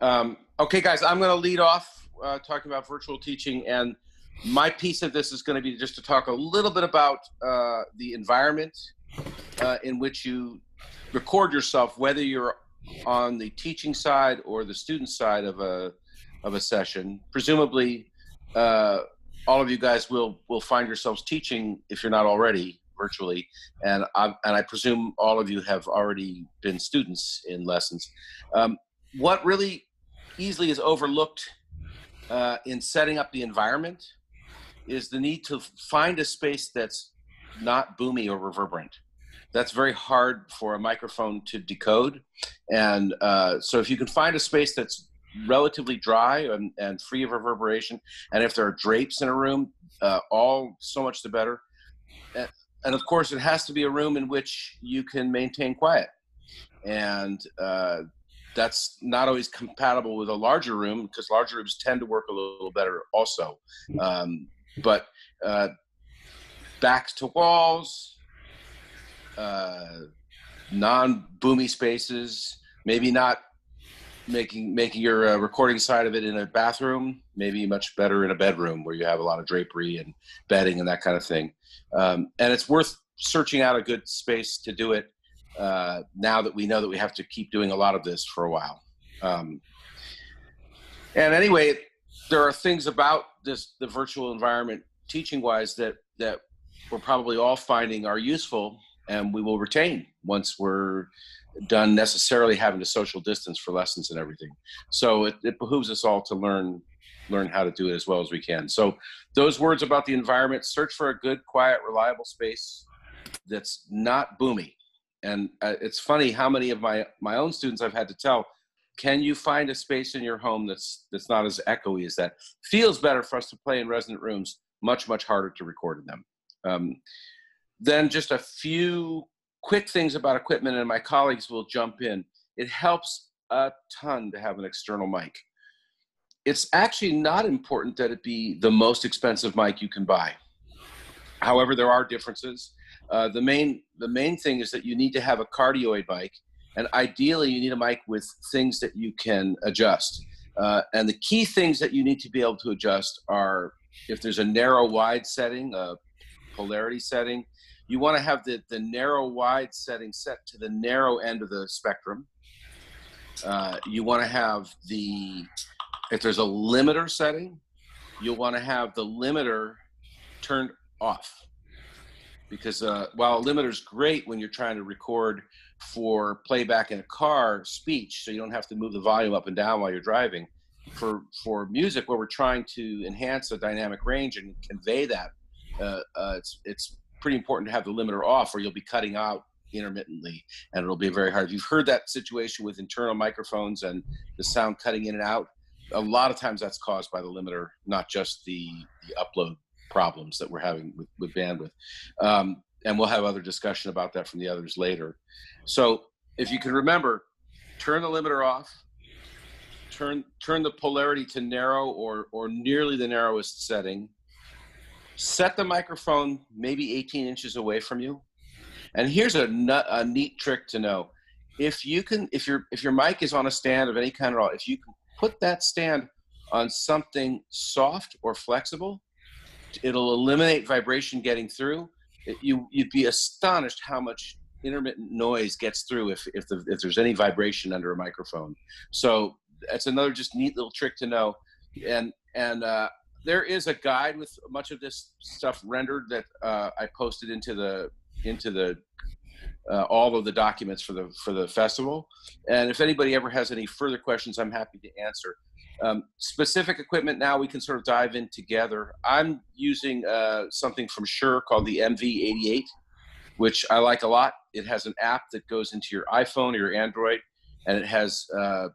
Um, okay, guys, I'm going to lead off uh, talking about virtual teaching, and my piece of this is going to be just to talk a little bit about uh, the environment uh, in which you record yourself, whether you're on the teaching side or the student side of a of a session. Presumably, uh, all of you guys will will find yourselves teaching if you're not already virtually, and I and I presume all of you have already been students in lessons. Um, what really easily is overlooked uh, in setting up the environment is the need to find a space that's not boomy or reverberant. That's very hard for a microphone to decode, and uh, so if you can find a space that's relatively dry and, and free of reverberation. And if there are drapes in a room, uh, all so much the better. And, of course, it has to be a room in which you can maintain quiet. And uh, that's not always compatible with a larger room because larger rooms tend to work a little better also. Um, but uh, backs to walls, uh, non boomy spaces, maybe not making making your uh, recording side of it in a bathroom maybe much better in a bedroom where you have a lot of drapery and bedding and that kind of thing um, and it's worth searching out a good space to do it uh, now that we know that we have to keep doing a lot of this for a while um, and anyway there are things about this the virtual environment teaching wise that that we're probably all finding are useful and we will retain once we're done necessarily having to social distance for lessons and everything. So it, it behooves us all to learn learn how to do it as well as we can. So those words about the environment, search for a good, quiet, reliable space that's not boomy. And uh, it's funny how many of my my own students I've had to tell, can you find a space in your home that's that's not as echoey as that? Feels better for us to play in resonant rooms, much much harder to record in them. Um, then just a few quick things about equipment, and my colleagues will jump in. It helps a ton to have an external mic. It's actually not important that it be the most expensive mic you can buy. However, there are differences. Uh, the main the main thing is that you need to have a cardioid mic, and ideally you need a mic with things that you can adjust. Uh, and the key things that you need to be able to adjust are if there's a narrow wide setting, a polarity setting, you want to have the, the narrow wide setting set to the narrow end of the spectrum. Uh, you want to have the, if there's a limiter setting, you'll want to have the limiter turned off. Because uh, while a limiter is great when you're trying to record for playback in a car speech, so you don't have to move the volume up and down while you're driving, for, for music where we're trying to enhance the dynamic range and convey that, uh, uh, it's, it's pretty important to have the limiter off or you'll be cutting out intermittently and it'll be very hard. If you've heard that situation with internal microphones and the sound cutting in and out, a lot of times that's caused by the limiter, not just the, the upload problems that we're having with, with bandwidth. Um, and we'll have other discussion about that from the others later. So if you can remember, turn the limiter off, turn turn the polarity to narrow or or nearly the narrowest setting, set the microphone maybe 18 inches away from you. And here's a, a neat trick to know. If you can, if your if your mic is on a stand of any kind at all, if you can put that stand on something soft or flexible, it'll eliminate vibration getting through. It, you you'd be astonished how much intermittent noise gets through if if, the, if there's any vibration under a microphone. So that's another just neat little trick to know. And and uh, there is a guide with much of this stuff rendered that uh, I posted into the into the uh, all of the documents for the for the festival. And if anybody ever has any further questions, I'm happy to answer. Um, specific equipment now we can sort of dive in together. I'm using uh, something from Shure called the MV88, which I like a lot. It has an app that goes into your iPhone or your Android, and it has uh,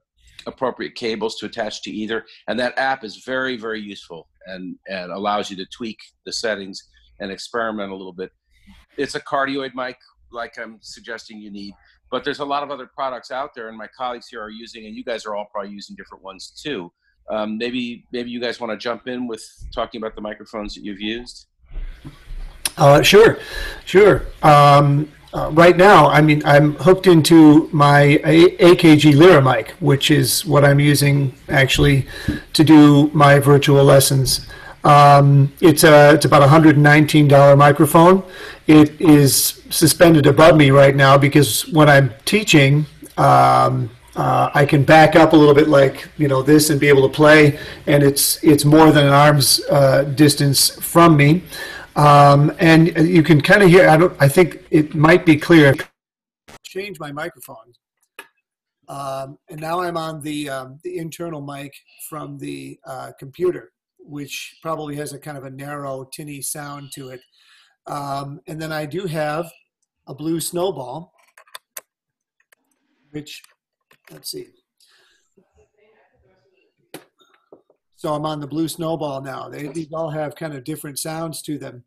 appropriate cables to attach to either. And that app is very, very useful and, and allows you to tweak the settings and experiment a little bit. It's a cardioid mic, like I'm suggesting you need, but there's a lot of other products out there, and my colleagues here are using, and you guys are all probably using different ones too. Um, maybe maybe you guys want to jump in with talking about the microphones that you've used. Uh, sure, sure. Um, uh, right now, I mean, I'm hooked into my A- AKG Lyra mic, which is what I'm using actually to do my virtual lessons. Um, it's a it's about a hundred and nineteen dollar microphone. It is suspended above me right now because when I'm teaching, um, uh, I can back up a little bit like you know this and be able to play, and it's it's more than an arm's uh, distance from me. Um, and you can kind of hear. I don't. I think it might be clear. Change my microphone, um, and now I'm on the um, the internal mic from the uh, computer, which probably has a kind of a narrow, tinny sound to it. Um, and then I do have a blue snowball, which let's see. So I'm on the Blue Snowball now. They, these all have kind of different sounds to them.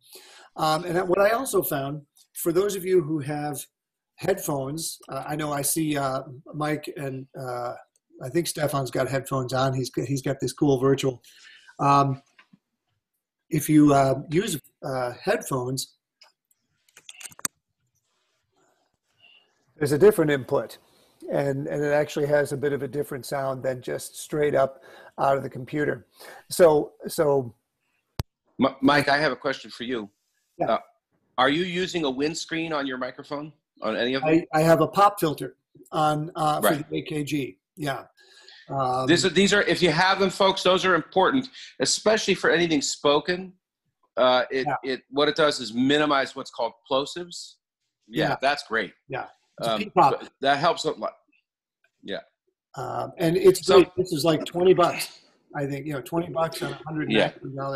Um, and what I also found, for those of you who have headphones, uh, I know I see uh, Mike and uh, I think Stefan's got headphones on. He's he's got this cool virtual. Um, if you uh, use uh, headphones, there's a different input and, and it actually has a bit of a different sound than just straight up out of the computer. So, so Mike, I have a question for you. Yeah. Uh, are you using a windscreen on your microphone on any of them? I, I have a pop filter on uh, for right. the AKG. Yeah. Um, this, these are, if you have them, folks, those are important, especially for anything spoken. Uh, it, yeah. it, what it does is minimize what's called plosives. Yeah, yeah. that's great. Yeah. Um, that helps a lot. Yeah. Um, and it's so, great. This is like 20 bucks. I think, you know, 20 bucks on a hundred yeah.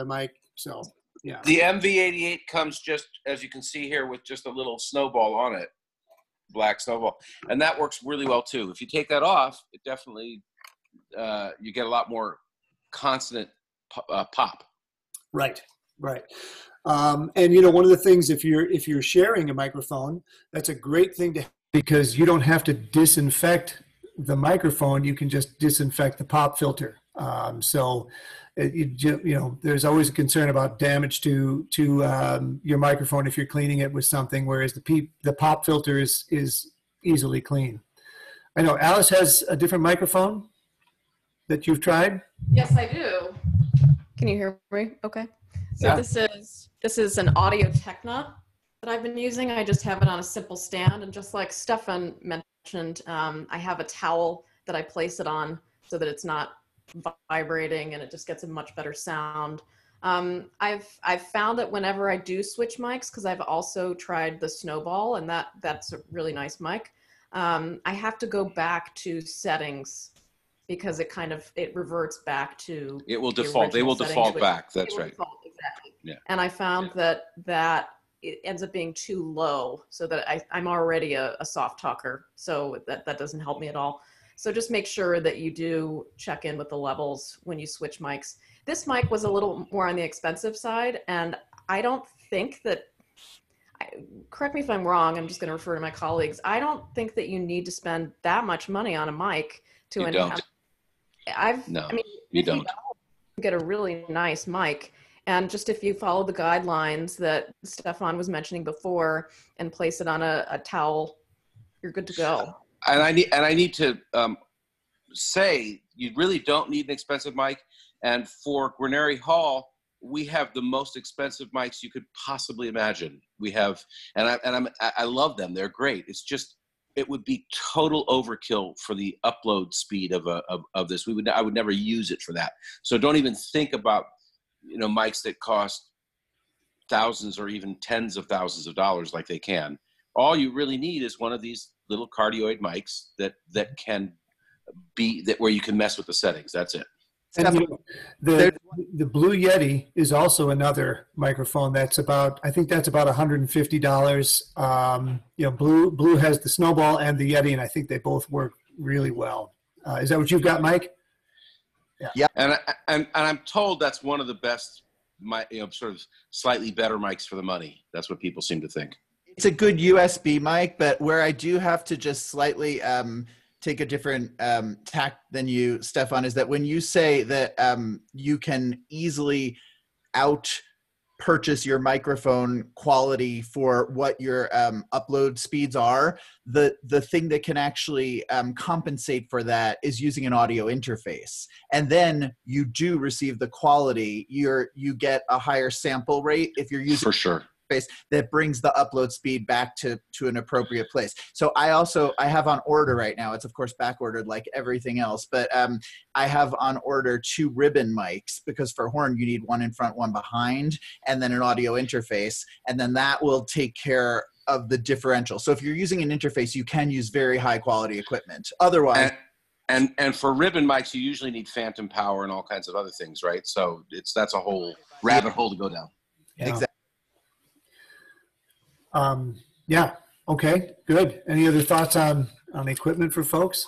mic. So yeah. The MV88 comes just, as you can see here, with just a little snowball on it, black snowball. And that works really well too. If you take that off, it definitely, uh, you get a lot more consonant uh, pop. Right, right. Um, and you know, one of the things if you're if you're sharing a microphone, that's a great thing to because you don't have to disinfect the microphone. You can just disinfect the pop filter. Um, so, it, you, you, know, there's always a concern about damage to to um, your microphone if you're cleaning it with something, whereas the peep, the pop filter is is easily clean. I know Alice has a different microphone that you've tried. Yes, I do. Can you hear me? Okay. So yeah. this is this is an Audio Technica that I've been using. I just have it on a simple stand, and just like Stefan mentioned, um, I have a towel that I place it on so that it's not vibrating and it just gets a much better sound. Um, I've I've found that whenever I do switch mics, because I've also tried the Snowball, and that that's a really nice mic. Um, I have to go back to settings because it kind of it reverts back to it will default they will default back that's right default, exactly yeah and i found yeah. that that it ends up being too low so that I, I'm already a, a soft talker. So that, that doesn't help me at all. So just make sure that you do check in with the levels when you switch mics. This mic was a little more on the expensive side, and I don't think that. I, correct me if I'm wrong. I'm just going to refer to my colleagues. I don't think that you need to spend that much money on a mic to you enhance. Don't. I've no, I mean, you don't. You get a really nice mic and just if you follow the guidelines that Stefan was mentioning before and place it on a, a towel, you're good to go. And I need and I need to um, say you really don't need an expensive mic. And for Guarneri Hall, we have the most expensive mics you could possibly imagine. We have, and I and I'm I love them. They're great. It's just it would be total overkill for the upload speed of a of, of this. We would I would never use it for that. So don't even think about you know mics that cost thousands or even tens of thousands of dollars like they can all you really need is one of these little cardioid mics that that can be that where you can mess with the settings that's it and you know, the the Blue Yeti is also another microphone that's about I think that's about $150. Um, you know, Blue Blue has the Snowball and the Yeti, and I think they both work really well. Uh, is that what you've got, Mike? Yeah. yeah. And, I, and, and I'm told that's one of the best, my, you know, sort of slightly better mics for the money. That's what people seem to think. It's a good USB mic, but where I do have to just slightly um, take a different um, tack than you, Stefan, is that when you say that um, you can easily out purchase your microphone quality for what your um, upload speeds are the the thing that can actually um, compensate for that is using an audio interface and then you do receive the quality you're you get a higher sample rate if you're using For sure. Interface that brings the upload speed back to to an appropriate place so i also i have on order right now it's of course back ordered like everything else but um i have on order two ribbon mics because for horn you need one in front one behind and then an audio interface and then that will take care of the differential so if you're using an interface you can use very high quality equipment otherwise And, and and for ribbon mics, you usually need phantom power and all kinds of other things, right? So it's that's a whole rabbit hole to go down. Yeah. Exactly. Um, yeah. Okay. Good. Any other thoughts on on equipment for folks?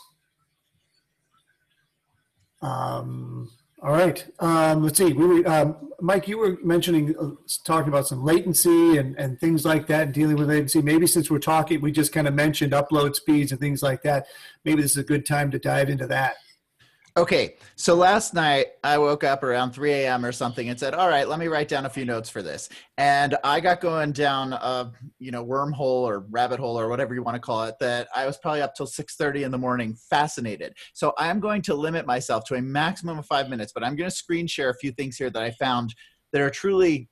Um, all right. Um, let's see. We were, um, Mike, you were mentioning uh, talking about some latency and, and things like that, and dealing with latency. Maybe since we're talking, we just kind of mentioned upload speeds and things like that. Maybe this is a good time to dive into that. Okay, so last night I woke up around 3 a.m. or something and said, "All right, let me write down a few notes for this." And I got going down a you know wormhole or rabbit hole or whatever you want to call it. That I was probably up till 6:30 in the morning, fascinated. So I'm going to limit myself to a maximum of five minutes, but I'm going to screen share a few things here that I found that are truly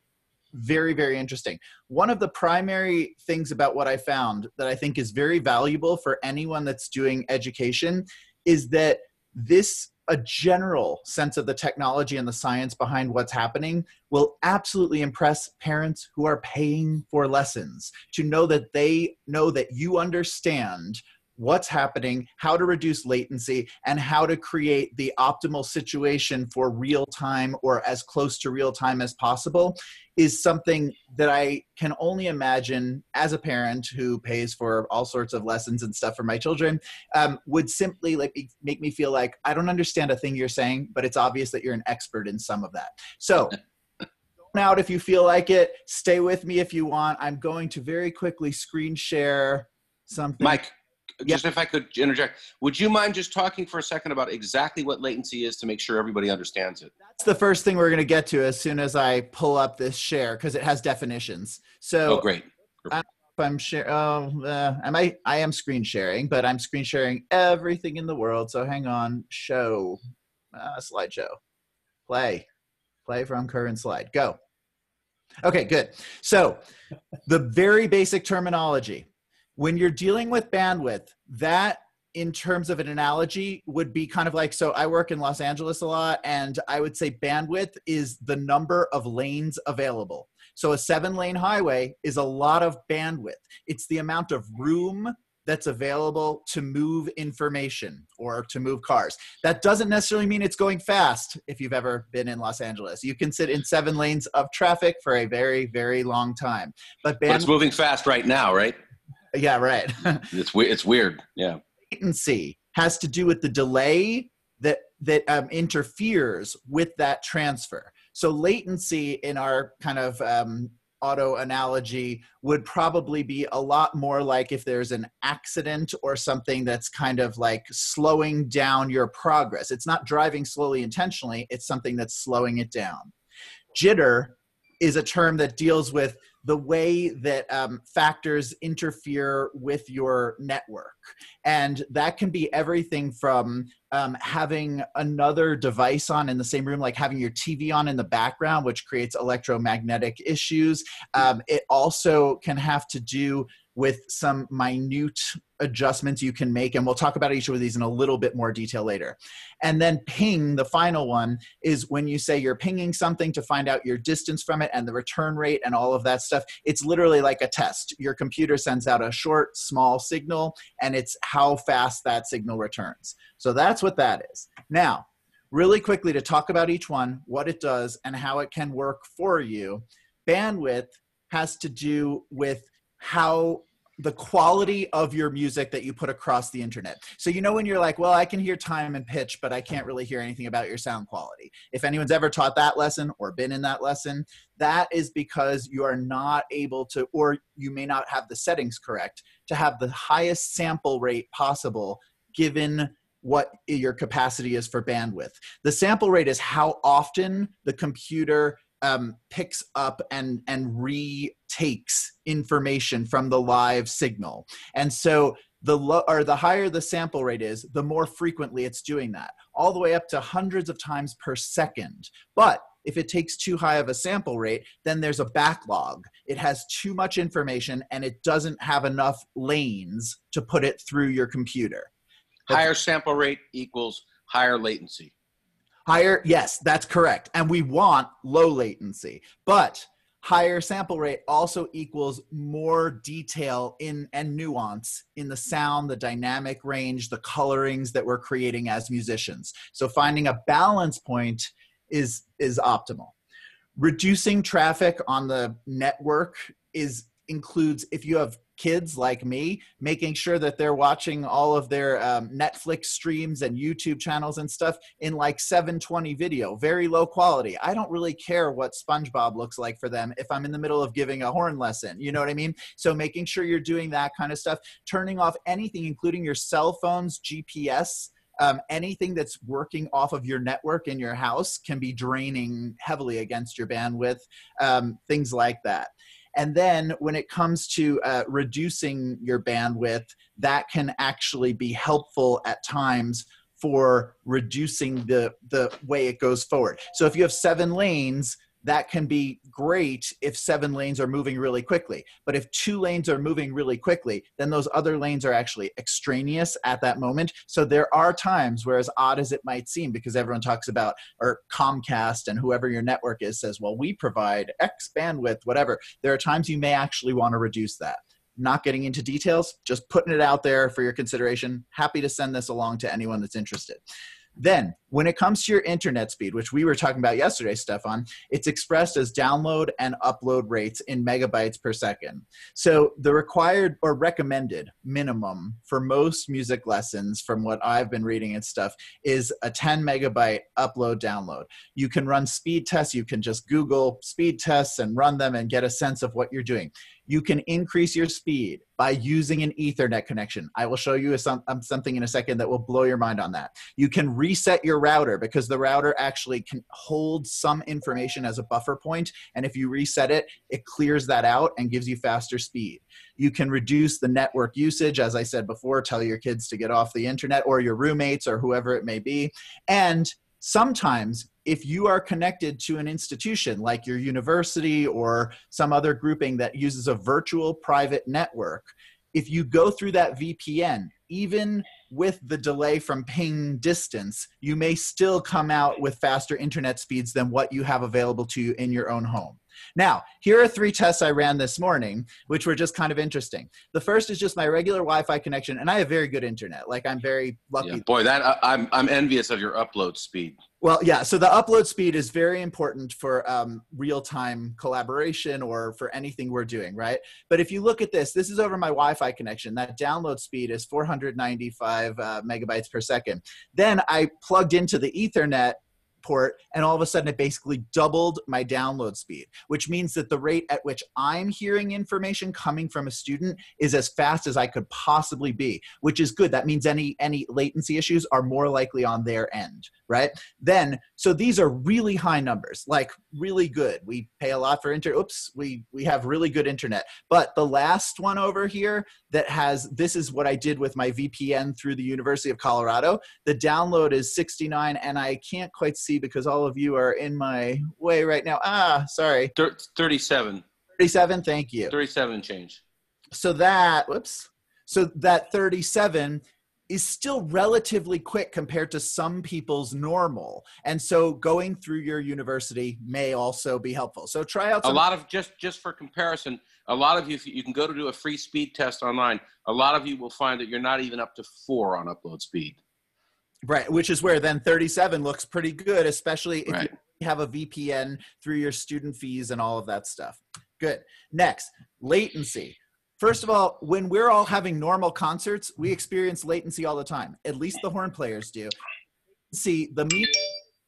very very interesting. One of the primary things about what I found that I think is very valuable for anyone that's doing education is that this a general sense of the technology and the science behind what's happening will absolutely impress parents who are paying for lessons to know that they know that you understand what's happening, how to reduce latency, and how to create the optimal situation for real time or as close to real time as possible is something that I can only imagine as a parent who pays for all sorts of lessons and stuff for my children um, would simply like be- make me feel like I don't understand a thing you're saying, but it's obvious that you're an expert in some of that. So. Out if you feel like it. Stay with me if you want. I'm going to very quickly screen share something. Mike, just if I could interject, would you mind just talking for a second about exactly what latency is to make sure everybody understands it? That's the first thing we're going to get to as soon as I pull up this share because it has definitions. So Oh, great. if I'm share, oh, uh, am I? I am screen sharing, but I'm screen sharing everything in the world. So hang on, show, uh, slideshow, play, play from current slide, go. Okay, good. So the very basic terminology when you're dealing with bandwidth, that in terms of an analogy would be kind of like so I work in Los Angeles a lot, and I would say bandwidth is the number of lanes available. So a seven lane highway is a lot of bandwidth. It's the amount of room that's available to move information or to move cars. That doesn't necessarily mean it's going fast if you've ever been in Los Angeles. You can sit in seven lanes of traffic for a very, very long time. But But it's moving fast right now, right? Yeah, right. It's weird. It's weird. Yeah. latency has to do with the delay that that um, interferes with that transfer. So latency in our kind of um, auto analogy would probably be a lot more like if there's an accident or something that's kind of like slowing down your progress. It's not driving slowly intentionally, it's something that's slowing it down. Jitter is a term that deals with the way that um, factors interfere with your network. And that can be everything from um, having another device on in the same room, like having your TV on in the background, which creates electromagnetic issues. Um, it also can have to do with some minute adjustments you can make. And we'll talk about each of these in a little bit more detail later. And then ping, the final one, is when you say you're pinging something to find out your distance from it and the return rate and all of that stuff. It's literally like a test. Your computer sends out a short, small signal, and it's how fast that signal returns. So that's what that is. Now, really quickly to talk about each one, what it does, and how it can work for you. Bandwidth has to do with how the quality of your music that you put across the internet. So you know when you're like, well, I can hear time and pitch, but I can't really hear anything about your sound quality. If anyone's ever taught that lesson or been in that lesson, that is because you are not able to or you may not have the settings correct to have the highest sample rate possible given what your capacity is for bandwidth. The sample rate is how often the computer um, picks up and and retakes information from the live signal. And so the low or the higher the sample rate is the more frequently it's doing that all the way up to hundreds of times per second. But if it takes too high of a sample rate then there's a backlog. It has too much information and it doesn't have enough lanes to put it through your computer. Higher sample rate equals higher latency higher yes that's correct. And we want low latency. But higher sample rate also equals more detail in and nuance in the sound the dynamic range the colorings that we're creating as musicians. So finding a balance point is is optimal. Reducing traffic on the network is includes if you have kids like me, making sure that they're watching all of their um, Netflix streams and YouTube channels and stuff in like 720 video, very low quality. I don't really care what SpongeBob looks like for them if I'm in the middle of giving a horn lesson. You know what I mean? So making sure you're doing that kind of stuff, turning off anything, including your cell phone's GPS. Um, anything that's working off of your network in your house can be draining heavily against your bandwidth, um, things like that. And then when it comes to uh, reducing your bandwidth, that can actually be helpful at times for reducing the the way it goes forward. So if you have seven lanes, that can be great if seven lanes are moving really quickly. But if two lanes are moving really quickly, then those other lanes are actually extraneous at that moment. So there are times where, as odd as it might seem, because everyone talks about, or Comcast and whoever your network is says, well, we provide X bandwidth, whatever. There are times you may actually want to reduce that not getting into details, just putting it out there for your consideration. Happy to send this along to anyone that's interested. Then, when it comes to your internet speed, which we were talking about yesterday, Stefan, it's expressed as download and upload rates in megabytes per second. So, the required or recommended minimum for most music lessons, from what I've been reading and stuff, is a 10 megabyte upload download. You can run speed tests, you can just Google speed tests and run them and get a sense of what you're doing you can increase your speed by using an ethernet connection i will show you some, um, something in a second that will blow your mind on that you can reset your router because the router actually can hold some information as a buffer point and if you reset it it clears that out and gives you faster speed. You can reduce the network usage as i said before tell your kids to get off the internet or your roommates or whoever it may be. And sometimes if you are connected to an institution like your university or some other grouping that uses a virtual private network, if you go through that VPN, even with the delay from ping distance, you may still come out with faster internet speeds than what you have available to you in your own home. Now, here are three tests I ran this morning, which were just kind of interesting. The first is just my regular Wi-Fi connection, and I have very good internet. Like I'm very lucky. Yeah, boy, that I, I'm I'm envious of your upload speed. Well, yeah. So the upload speed is very important for um, real-time collaboration or for anything we're doing, right? But if you look at this, this is over my Wi-Fi connection. That download speed is 495 uh, megabytes per second. Then I plugged into the Ethernet port and all of a sudden it basically doubled my download speed which means that the rate at which i'm hearing information coming from a student is as fast as i could possibly be which is good. That means any any latency issues are more likely on their end right? Then so these are really high numbers like really good. We pay a lot for inter oops we we have really good internet. But the last one over here that has this is what i did with my vpn through the university of colorado. The download is 69 and i can't quite see because all of you are in my way right now ah sorry 37 37 thank you 37 change so that whoops so that 37 is still relatively quick compared to some people's normal. And so going through your university may also be helpful. So try out some- a lot of just just for comparison, a lot of you you can go to do a free speed test online. A lot of you will find that you're not even up to 4 on upload speed. Right, which is where then 37 looks pretty good, especially if right. you have a VPN through your student fees and all of that stuff. Good. Next, latency. First of all, when we're all having normal concerts, we experience latency all the time. At least the horn players do. See, the music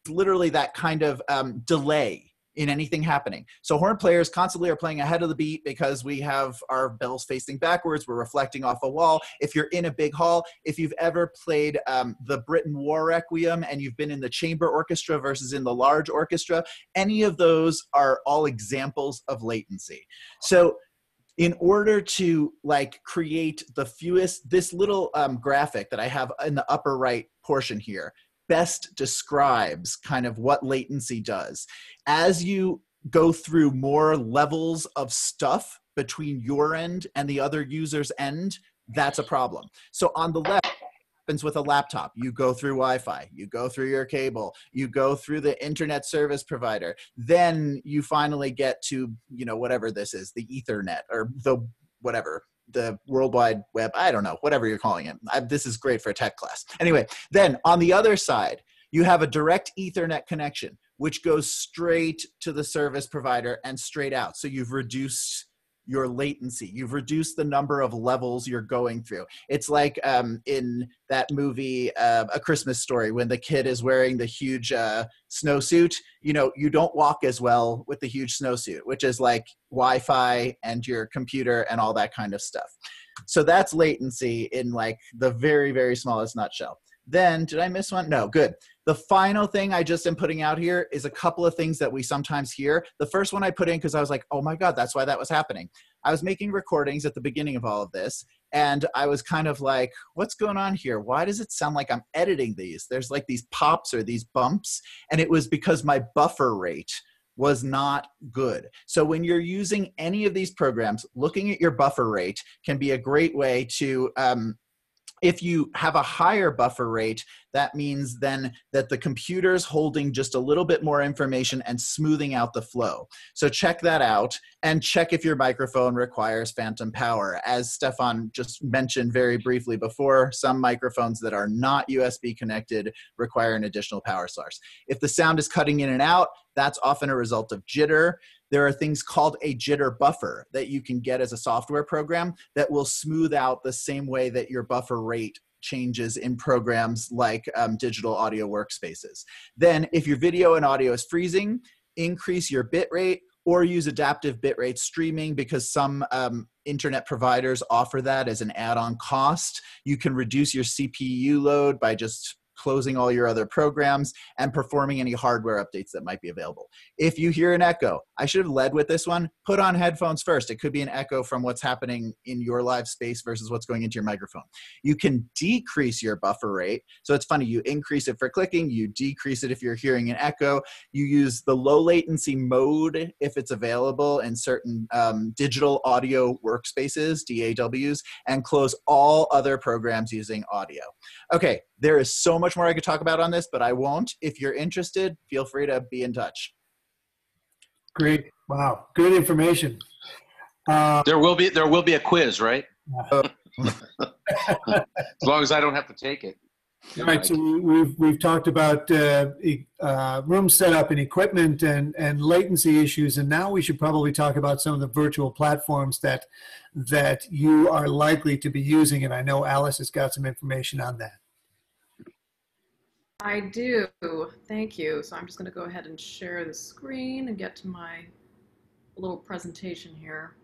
literally that kind of um, delay in anything happening. So horn players constantly are playing ahead of the beat because we have our bells facing backwards. We're reflecting off a wall. If you're in a big hall, if you've ever played um, the Britten War Requiem and you've been in the chamber orchestra versus in the large orchestra, any of those are all examples of latency. So in order to like create the fewest this little um, graphic that i have in the upper right portion here best describes kind of what latency does. As you go through more levels of stuff between your end and the other user's end, that's a problem. So on the left, happens with a laptop. You go through Wi-Fi, you go through your cable, you go through the internet service provider. Then you finally get to, you know, whatever this is, the Ethernet or the whatever the World Wide Web, I don't know, whatever you're calling it. I, this is great for a tech class. Anyway, then on the other side, you have a direct Ethernet connection, which goes straight to the service provider and straight out. So you've reduced your latency. You've reduced the number of levels you're going through. It's like um, in that movie, uh, A Christmas Story, when the kid is wearing the huge uh, snowsuit. You know, you don't walk as well with the huge snowsuit, which is like Wi-Fi and your computer and all that kind of stuff. So that's latency in like the very, very smallest nutshell. Then, did I miss one? No, good. The final thing I just am putting out here is a couple of things that we sometimes hear. The first one I put in because I was like, oh my God, that's why that was happening. I was making recordings at the beginning of all of this, and I was kind of like, what's going on here? Why does it sound like I'm editing these? There's like these pops or these bumps, and it was because my buffer rate was not good. So when you're using any of these programs, looking at your buffer rate can be a great way to um, if you have a higher buffer rate, that means then that the computer's holding just a little bit more information and smoothing out the flow. So check that out and check if your microphone requires phantom power. As Stefan just mentioned very briefly before, some microphones that are not USB connected require an additional power source. If the sound is cutting in and out, that's often a result of jitter there are things called a jitter buffer that you can get as a software program that will smooth out the same way that your buffer rate changes in programs like um, digital audio workspaces. Then, if your video and audio is freezing, increase your bit rate or use adaptive bitrate streaming because some um, internet providers offer that as an add-on cost. You can reduce your CPU load by just closing all your other programs, and performing any hardware updates that might be available. If you hear an echo, I should have led with this one. Put on headphones first. It could be an echo from what's happening in your live space versus what's going into your microphone. You can decrease your buffer rate. So it's funny, you increase it for clicking, you decrease it if you're hearing an echo. You use the low latency mode if it's available in certain um, digital audio workspaces, DAWs, and close all other programs using audio. Okay, there is so much more I could talk about on this, but I won't. If you're interested, feel free to be in touch. Great. Wow. Good information. Uh, there will be there will be a quiz, right? as long as I don't have to take it. All right, so we've we've talked about uh, uh, room setup and equipment and and latency issues, and now we should probably talk about some of the virtual platforms that that you are likely to be using. And I know Alice has got some information on that. I do. Thank you. So I'm just going to go ahead and share the screen and get to my little presentation here.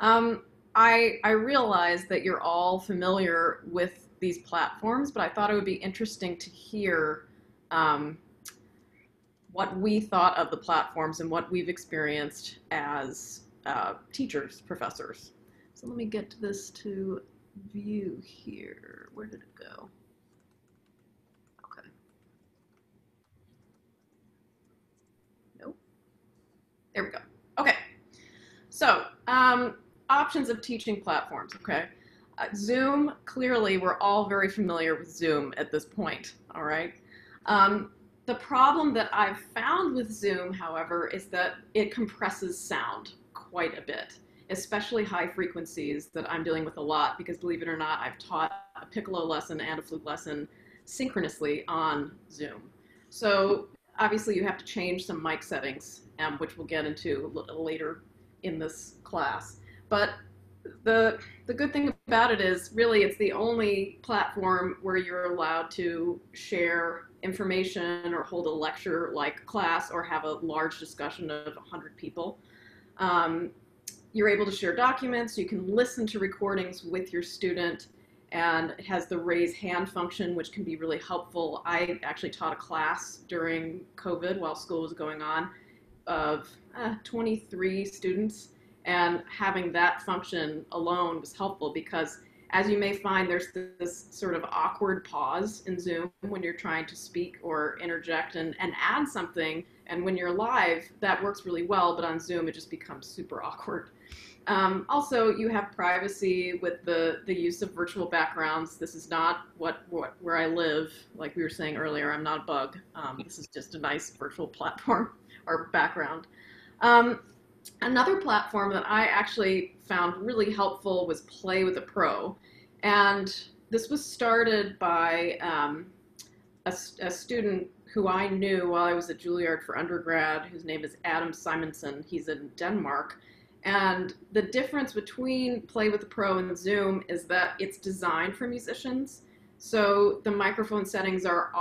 Um, I, I realize that you're all familiar with these platforms, but I thought it would be interesting to hear um, what we thought of the platforms and what we've experienced as uh, teachers, professors. So let me get this to view here. Where did it go? We go. Okay. So, um, options of teaching platforms, okay? Uh, Zoom, clearly we're all very familiar with Zoom at this point, all right? Um, the problem that I've found with Zoom, however, is that it compresses sound quite a bit, especially high frequencies that I'm dealing with a lot because believe it or not, I've taught a piccolo lesson and a flute lesson synchronously on Zoom. So obviously you have to change some mic settings um, which we'll get into later in this class. But the the good thing about it is really it's the only platform where you're allowed to share information or hold a lecture like class or have a large discussion of 100 people. Um, you're able to share documents, you can listen to recordings with your student, and it has the raise hand function, which can be really helpful. I actually taught a class during COVID while school was going on of uh, 23 students, and having that function alone was helpful because as you may find, there's this sort of awkward pause in Zoom when you're trying to speak or interject and, and add something. And when you're live, that works really well, but on Zoom, it just becomes super awkward. Um, also, you have privacy with the, the use of virtual backgrounds. This is not what, what where I live. Like we were saying earlier, I'm not a bug. Um, this is just a nice virtual platform or background. Um, another platform that I actually found really helpful was Play with a Pro. And this was started by um, a, a, student who I knew while I was at Juilliard for undergrad, whose name is Adam Simonson. He's in Denmark. And the difference between Play with the Pro and Zoom is that it's designed for musicians. So the microphone settings are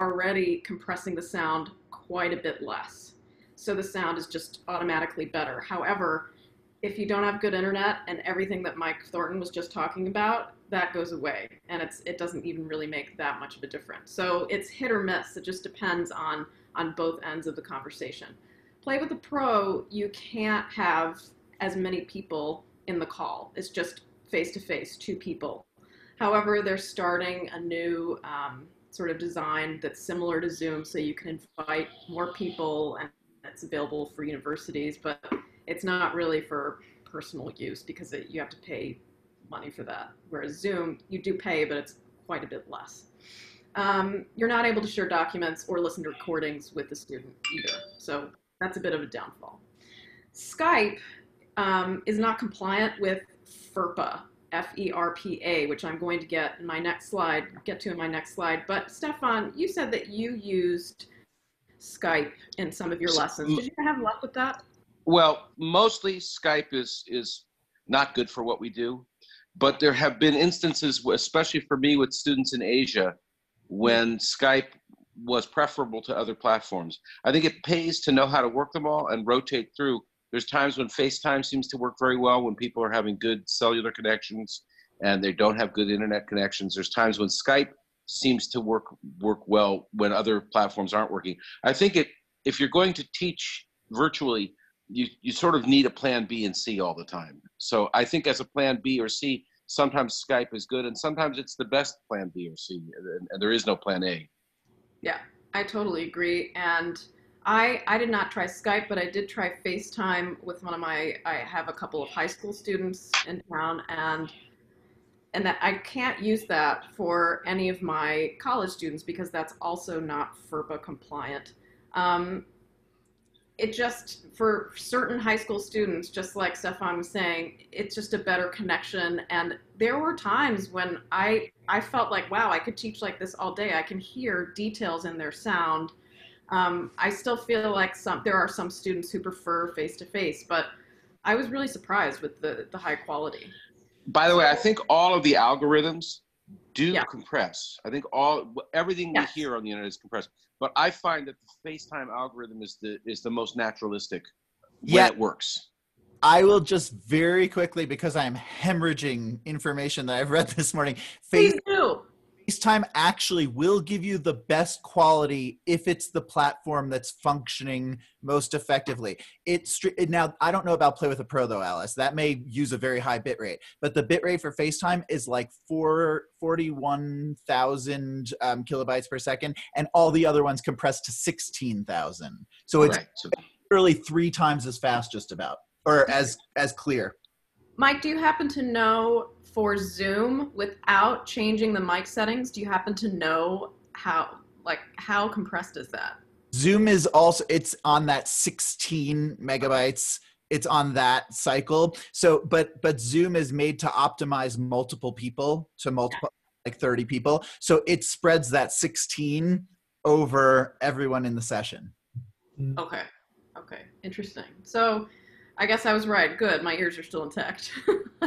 already compressing the sound quite a bit less. So the sound is just automatically better. However, if you don't have good internet and everything that Mike Thornton was just talking about, that goes away and it's it doesn't even really make that much of a difference. So it's hit or miss. It just depends on on both ends of the conversation. Play with the Pro, you can't have as many people in the call. It's just face to face, two people. However, they're starting a new um, sort of design that's similar to Zoom, so you can invite more people and it's available for universities, but it's not really for personal use because it, you have to pay money for that. Whereas Zoom, you do pay, but it's quite a bit less. Um, you're not able to share documents or listen to recordings with the student either. So that's a bit of a downfall. Skype um, is not compliant with FERPA, F-E-R-P-A, which I'm going to get in my next slide, get to in my next slide. But Stefan, you said that you used Skype in some of your lessons. Did you have luck with that? Well, mostly Skype is is not good for what we do, but there have been instances, especially for me with students in Asia, when Skype was preferable to other platforms. I think it pays to know how to work them all and rotate through there's times when FaceTime seems to work very well when people are having good cellular connections and they don't have good internet connections. There's times when Skype seems to work work well when other platforms aren't working. I think it if you're going to teach virtually, you you sort of need a plan B and C all the time. So I think as a plan B or C, sometimes Skype is good and sometimes it's the best plan B or C and, and there is no plan A. Yeah, I totally agree and I, I did not try Skype, but I did try FaceTime with one of my, I have a couple of high school students in town and and that I can't use that for any of my college students because that's also not FERPA compliant. Um, it just, for certain high school students, just like Stefan was saying, it's just a better connection. And there were times when I, I felt like, wow, I could teach like this all day. I can hear details in their sound um, I still feel like some there are some students who prefer face to face, but I was really surprised with the the high quality. By the way, I think all of the algorithms do yeah. compress. I think all everything yes. we hear on the internet is compressed. But I find that the FaceTime algorithm is the is the most naturalistic when yeah. it works. I will just very quickly because I am hemorrhaging information that I've read this morning. Face- Please do. FaceTime actually will give you the best quality if it's the platform that's functioning most effectively. It's now I don't know about Play with a Pro though, Alice. That may use a very high bit rate, but the bit rate for FaceTime is like four forty-one thousand um, kilobytes per second, and all the other ones compressed to sixteen thousand. So it's right. literally three times as fast, just about, or as as clear. Mike, do you happen to know for Zoom without changing the mic settings? Do you happen to know how like how compressed is that? Zoom is also it's on that 16 megabytes. It's on that cycle. So but but Zoom is made to optimize multiple people to multiple yeah. like 30 people. So it spreads that 16 over everyone in the session. Mm-hmm. Okay. Okay. Interesting. So I guess I was right. Good. My ears are still intact.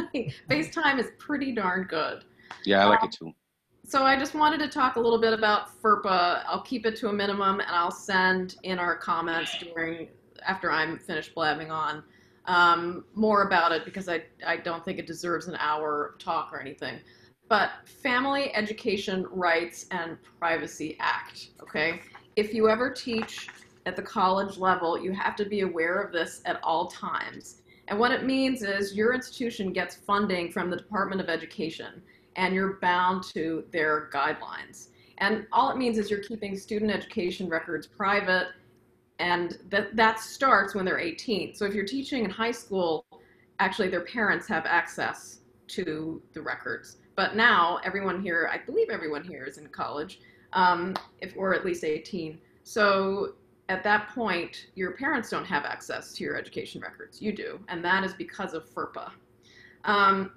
FaceTime is pretty darn good. Yeah, I like um, it too. so I just wanted to talk a little bit about FERPA. I'll keep it to a minimum and I'll send in our comments during after I'm finished blabbing on um, more about it because I, I don't think it deserves an hour of talk or anything. But Family Education Rights and Privacy Act, okay? If you ever teach at the college level, you have to be aware of this at all times. And what it means is your institution gets funding from the Department of Education and you're bound to their guidelines. And all it means is you're keeping student education records private and that, that starts when they're 18. So if you're teaching in high school, actually their parents have access to the records. But now everyone here, I believe everyone here is in college, um, if or at least 18. So at that point, your parents don't have access to your education records. You do, and that is because of FERPA. Um,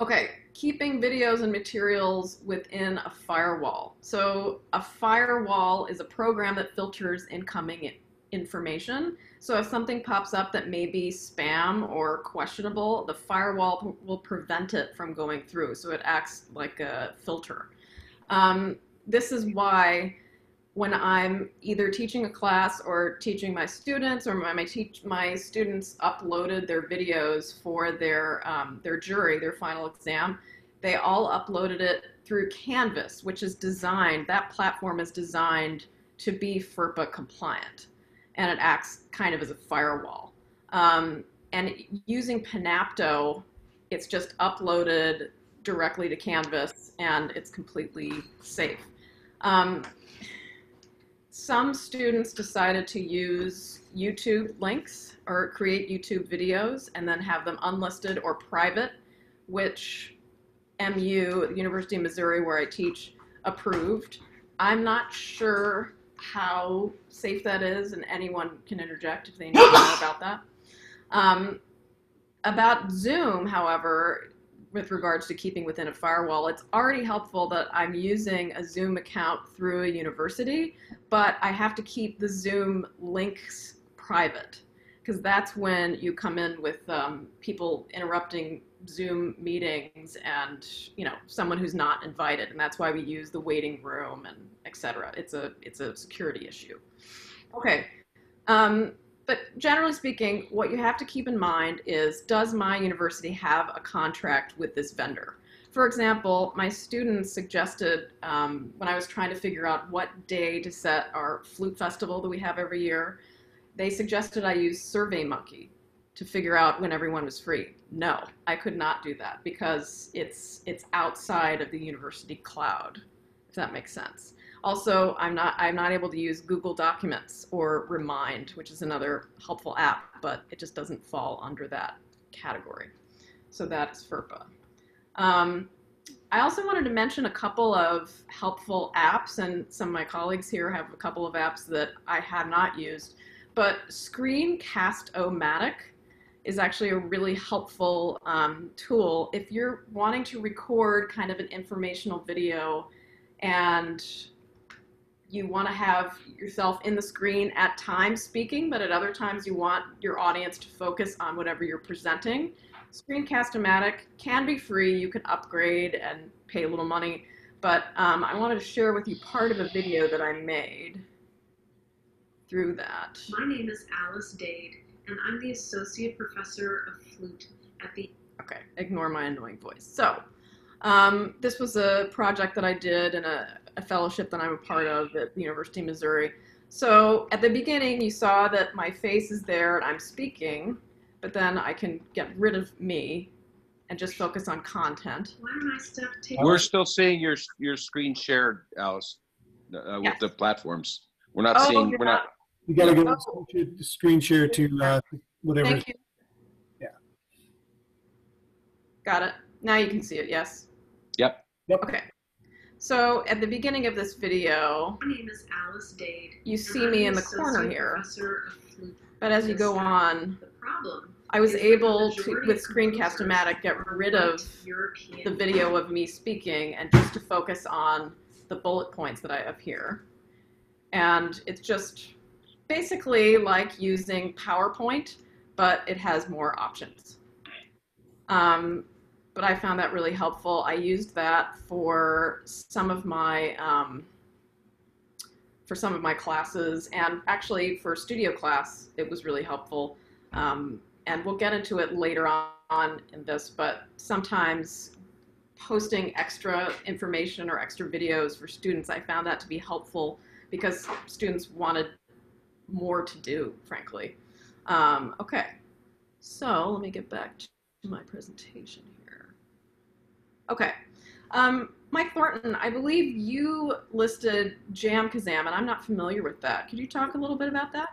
okay, keeping videos and materials within a firewall. So a firewall is a program that filters incoming information. So if something pops up that may be spam or questionable, the firewall will prevent it from going through. So it acts like a filter. Um, this is why when I'm either teaching a class or teaching my students, or my, my teach my students uploaded their videos for their um, their jury, their final exam, they all uploaded it through Canvas, which is designed. That platform is designed to be FERPA compliant, and it acts kind of as a firewall. Um, and using Panopto, it's just uploaded directly to Canvas, and it's completely safe. Um, some students decided to use YouTube links or create YouTube videos and then have them unlisted or private, which MU, University of Missouri, where I teach, approved. I'm not sure how safe that is, and anyone can interject if they know about that. Um, about Zoom, however, with regards to keeping within a firewall, it's already helpful that I'm using a Zoom account through a university, but I have to keep the Zoom links private because that's when you come in with um, people interrupting Zoom meetings and you know someone who's not invited, and that's why we use the waiting room and etc. It's a it's a security issue. Okay. Um, but generally speaking, what you have to keep in mind is does my university have a contract with this vendor? For example, my students suggested um, when I was trying to figure out what day to set our flute festival that we have every year, they suggested I use SurveyMonkey to figure out when everyone was free. No, I could not do that because it's it's outside of the university cloud, if that makes sense. Also, I'm not, I'm not able to use Google Documents or Remind, which is another helpful app, but it just doesn't fall under that category. So that is FERPA. Um, I also wanted to mention a couple of helpful apps, and some of my colleagues here have a couple of apps that I have not used. But Screencast-O-Matic is actually a really helpful um, tool if you're wanting to record kind of an informational video and you want to have yourself in the screen at times speaking, but at other times you want your audience to focus on whatever you're presenting. Screencast-O-Matic can be free. You can upgrade and pay a little money, but um, I wanted to share with you part of a video that I made through that. My name is Alice Dade, and I'm the Associate Professor of Flute at the... Okay, ignore my annoying voice. So, um, this was a project that I did in a a fellowship that I'm a part of at the University of Missouri. So at the beginning, you saw that my face is there and I'm speaking, but then I can get rid of me and just focus on content. Why don't I step take We're still seeing your your screen shared, Alice, uh, with Yes. the platforms. We're not Oh, seeing. you're We're not. You gotta go Oh. to the screen share to uh, whatever. Thank you. Yeah. Got it. Now you can see it, yes? Yep. Yep. Okay. So at the beginning of this video, My name is Alice Dade. you see me in the corner here, Professor of Flute. but as you go on, I was is that the able to, with Screencast-O-Matic, get rid of the video of me speaking and just to focus on the bullet points that I have here. And it's just basically like using PowerPoint, but it has more options. Um, but I found that really helpful. I used that for some of my um, for some of my classes, and actually for studio class, it was really helpful. Um, and we'll get into it later on in this, but sometimes posting extra information or extra videos for students, I found that to be helpful because students wanted more to do, frankly. Um, okay, so let me get back to my presentation here. Okay, um, Mike Thornton, I believe you listed JamKazam, and I'm not familiar with that. Could you talk a little bit about that?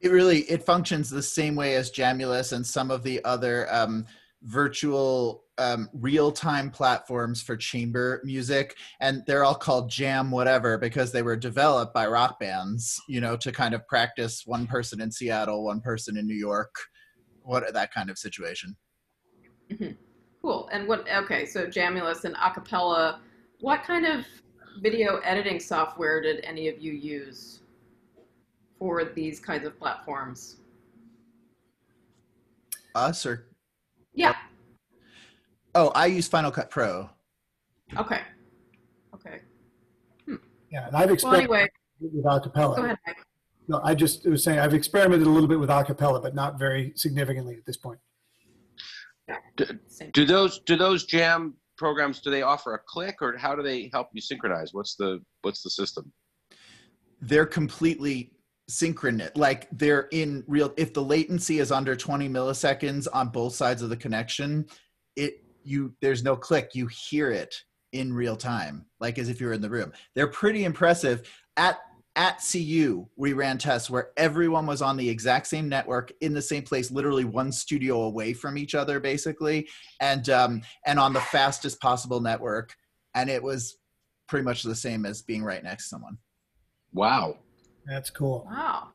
It really it functions the same way as Jamulus and some of the other um, virtual um, real-time platforms for chamber music and they're all called jam whatever because they were developed by rock bands you know to kind of practice one person in seattle one person in new york what that kind of situation mm-hmm. cool and what okay so jamulus and acapella what kind of video editing software did any of you use for these kinds of platforms us or yeah Oh, I use Final Cut Pro. Okay. Okay. Hmm. Yeah, and I've experimented well, anyway, with acapella. Go ahead, Mike. No, I just was saying I've experimented a little bit with acapella, but not very significantly at this point. Do, do those do those jam programs do they offer a click or how do they help you synchronize? What's the what's the system? They're completely synchronous like they're in real if the latency is under 20 milliseconds on both sides of the connection it you there's no click you hear it in real time like as if you're in the room they're pretty impressive at at cu we ran tests where everyone was on the exact same network in the same place literally one studio away from each other basically and um, and on the fastest possible network and it was pretty much the same as being right next to someone wow that's cool wow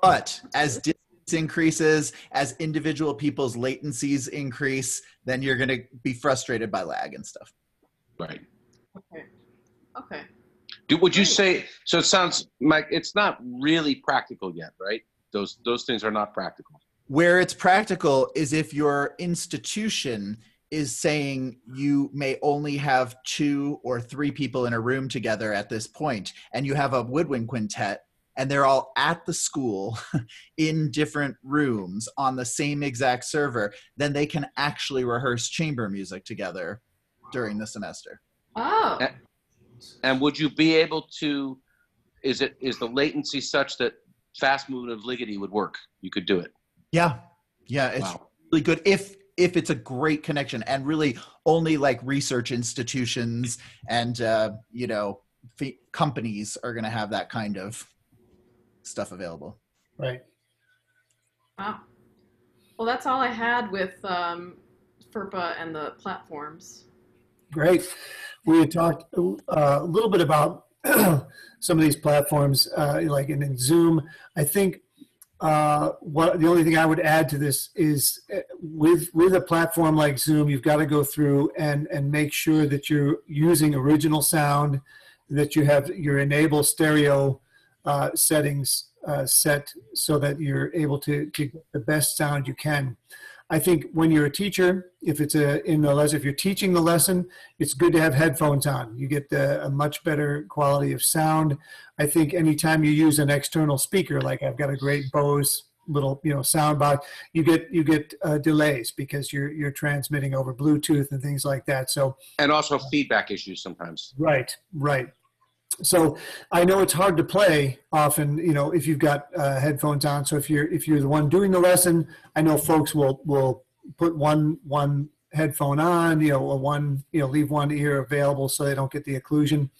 but as distance increases, as individual people's latencies increase, then you're going to be frustrated by lag and stuff. Right. Okay. Okay. Do, would you say so? It sounds like it's not really practical yet, right? Those those things are not practical. Where it's practical is if your institution is saying you may only have two or three people in a room together at this point, and you have a woodwind quintet and they're all at the school in different rooms on the same exact server, then they can actually rehearse chamber music together during the semester. Oh. And, and would you be able to? Is it is the latency such that fast movement of Ligeti would work? You could do it. Yeah, yeah, it's wow. really good if if it's a great connection and really only like research institutions and uh, you know companies are going to have that kind of stuff available. Right. Wow. Well, that's all I had with um, FERPA and the platforms. Great. We had talked uh, a little bit about some of these platforms, uh, like in, in, Zoom. I think uh, what the only thing I would add to this is uh, with with a platform like Zoom, you've got to go through and and make sure that you're using original sound, that you have your enable stereo uh, settings uh, set so that you're able to, to get the best sound you can. I think when you're a teacher, if it's a in the lesson, if you're teaching the lesson, it's good to have headphones on. You get the, a much better quality of sound. I think anytime you use an external speaker, like I've got a great Bose little you know sound box, you get you get uh, delays because you're you're transmitting over Bluetooth and things like that. So and also feedback issues sometimes. Right, right so I know it's hard to play often, you know, if you've got uh, headphones on. So if you're if you're the one doing the lesson, I know folks will will put one one headphone on, you know, or one you know leave one ear available so they don't get the occlusion.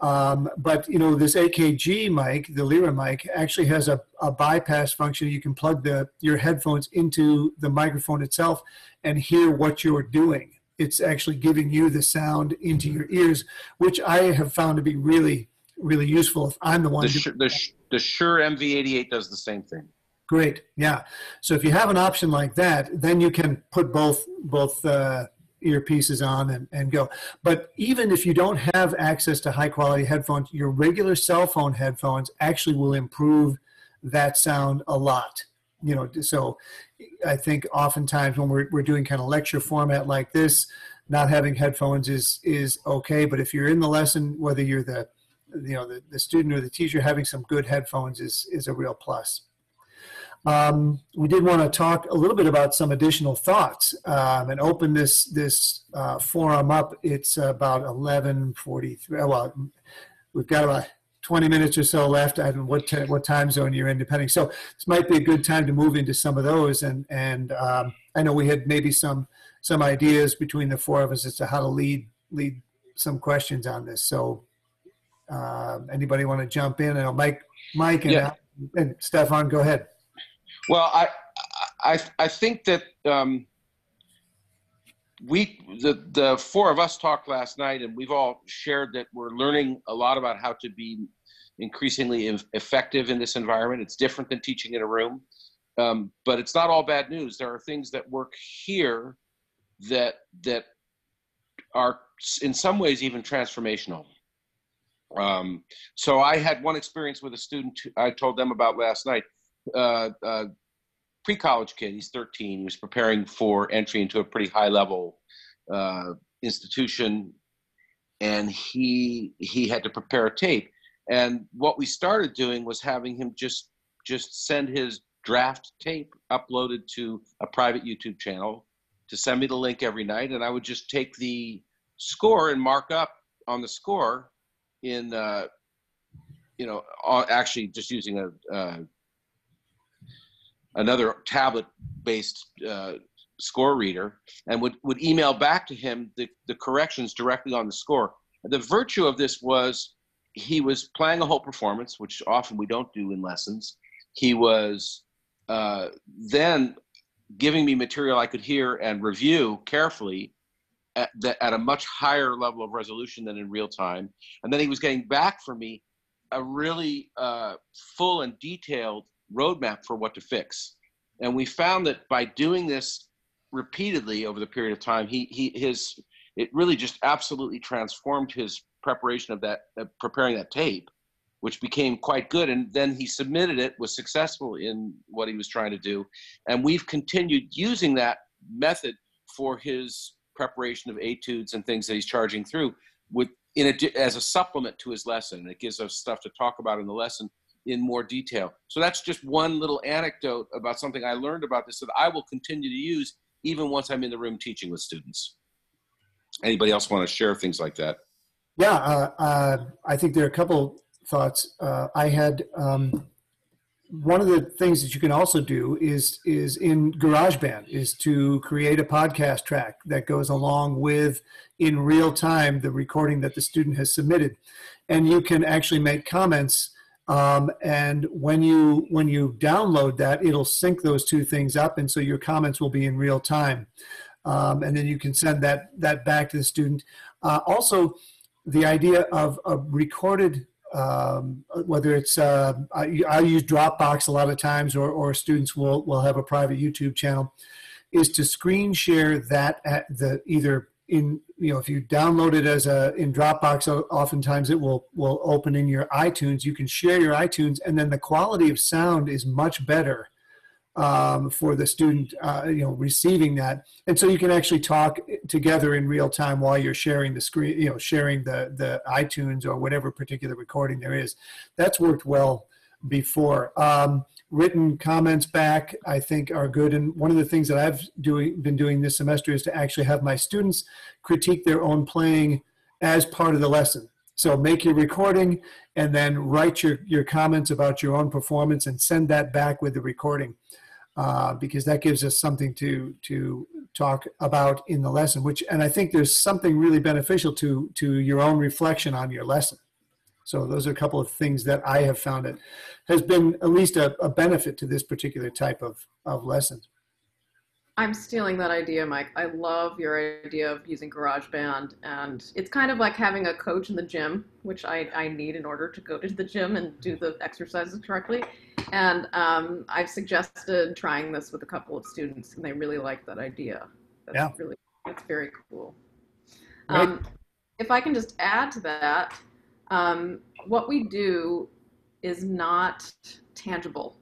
Um, but you know, this AKG mic, the Lyra mic, actually has a, a bypass function. You can plug the your headphones into the microphone itself and hear what you're doing it's actually giving you the sound into your ears, which I have found to be really, really useful if I'm the one. The, sure, the, the Shure MV88 does the same thing. Great, yeah. So if you have an option like that, then you can put both both uh, earpieces on and, and go. But even if you don't have access to high quality headphones, your regular cell phone headphones actually will improve that sound a lot you know, so I think oftentimes when we're, we're doing kind of lecture format like this, not having headphones is is okay. But if you're in the lesson, whether you're the you know the, the student or the teacher, having some good headphones is is a real plus. Um, we did want to talk a little bit about some additional thoughts um, and open this this uh, forum up. It's about 11:43. Well, we've got about 20 minutes or so left. I don't know what what time zone you're in, depending. So this might be a good time to move into some of those. And and um, I know we had maybe some some ideas between the four of us as to how to lead lead some questions on this. So uh, anybody want to jump in? I know Mike, Mike, and, yeah. and Stefan, go ahead. Well, I I I think that um, we the the four of us talked last night, and we've all shared that we're learning a lot about how to be increasingly effective in this environment. It's different than teaching in a room, um, but it's not all bad news. There are things that work here that that are in some ways even transformational. Um, so I had one experience with a student I told them about last night uh, uh, pre-college kid. He's 13. He was preparing for entry into a pretty high-level uh, institution, and he he had to prepare a tape. And what we started doing was having him just just send his draft tape uploaded to a private YouTube channel to send me the link every night, and I would just take the score and mark up on the score in uh, you know actually just using a uh, another tablet based uh, score reader and would, would email back to him the, the corrections directly on the score. The virtue of this was he was playing a whole performance, which often we don't do in lessons. He was uh, then giving me material I could hear and review carefully at, the, at a much higher level of resolution than in real time. And then he was getting back for me a really uh, full and detailed roadmap for what to fix. And we found that by doing this repeatedly over the period of time, he, he his it really just absolutely transformed his preparation of that uh, preparing that tape, which became quite good. And then he submitted it, was successful in what he was trying to do, and we've continued using that method for his preparation of etudes and things that he's charging through with in a, as a supplement to his lesson. It gives us stuff to talk about in the lesson in more detail. So that's just one little anecdote about something I learned about this that I will continue to use even once I'm in the room teaching with students. Anybody else want to share things like that? Yeah, uh, uh, I think there are a couple thoughts. Uh, I had um, one of the things that you can also do is is in GarageBand is to create a podcast track that goes along with in real time the recording that the student has submitted, and you can actually make comments um, and when you when you download that, it'll sync those two things up, and so your comments will be in real time. Um, and then you can send that that back to the student. Uh, also, the idea of a recorded, um, whether it's uh, I, I, use Dropbox a lot of times, or, or students will will have a private YouTube channel, is to screen share that at the either in you know if you download it as a in dropbox oftentimes it will will open in your itunes. You can share your itunes and then the quality of sound is much better um, for the student uh, you know receiving that. And so you can actually talk together in real time while you're sharing the screen you know sharing the the itunes or whatever particular recording there is. That's worked well before. Um, written comments back i think are good. And one of the things that i've doing, been doing this semester is to actually have my students critique their own playing as part of the lesson. So make your recording and then write your, your comments about your own performance and send that back with the recording uh, because that gives us something to to talk about in the lesson which and i think there's something really beneficial to to your own reflection on your lesson so those are a couple of things that I have found it has been at least a, a benefit to this particular type of, of lessons. I'm stealing that idea, Mike. I love your idea of using GarageBand, and it's kind of like having a coach in the gym, which I, I need in order to go to the gym and do the exercises correctly. And um, I've suggested trying this with a couple of students, and they really like that idea. That's yeah. really that's very cool. Right. Um, if I can just add to that, um, what we do is not tangible.